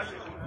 Vale.